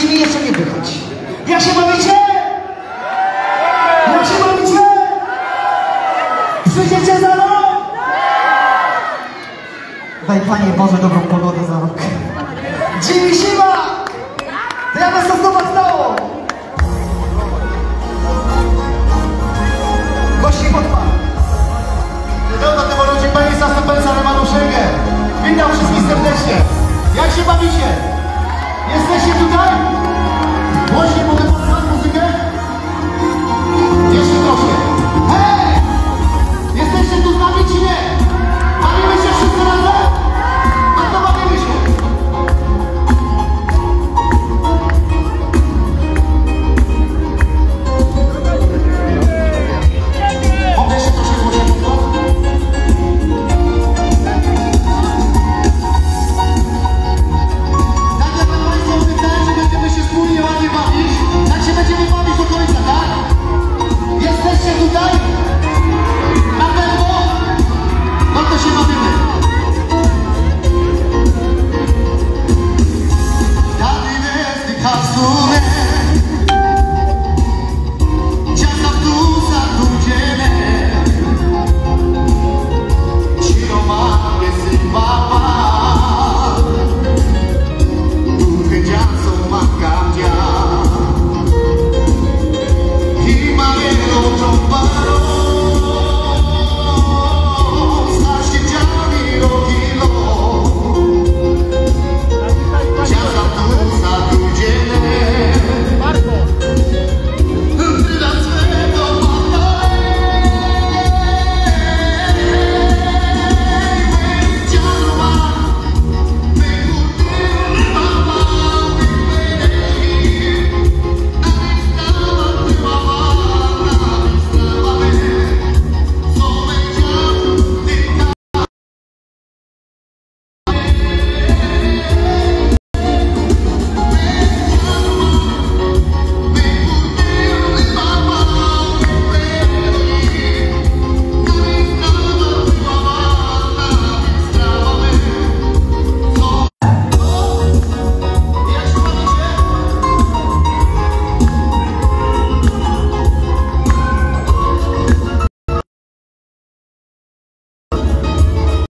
zimy jeszcze nie wychodzi. Jak się bawicie? Jak się bawicie? Przyjdziecie za rok? Daj Panie Boże dobrą pogodę za rok. Jimmy Siwa! To ja was moment